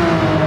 Bye.